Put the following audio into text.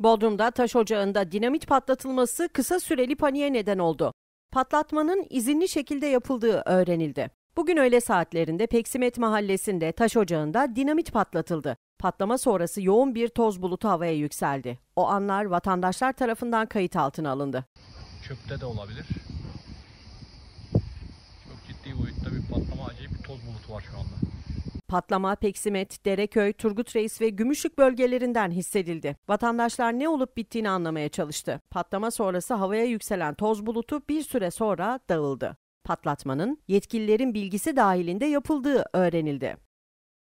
Bodrum'da taş ocağında dinamit patlatılması kısa süreli paniğe neden oldu. Patlatmanın izinli şekilde yapıldığı öğrenildi. Bugün öğle saatlerinde Peksimet mahallesinde taş ocağında dinamit patlatıldı. Patlama sonrası yoğun bir toz bulutu havaya yükseldi. O anlar vatandaşlar tarafından kayıt altına alındı. Çöpte de olabilir. Çok ciddi boyutta bir patlama, acayip bir toz bulutu var şu anda. Patlama Peksimet, Dereköy, Turgut Reis ve Gümüşlük bölgelerinden hissedildi. Vatandaşlar ne olup bittiğini anlamaya çalıştı. Patlama sonrası havaya yükselen toz bulutu bir süre sonra dağıldı. Patlatmanın yetkililerin bilgisi dahilinde yapıldığı öğrenildi.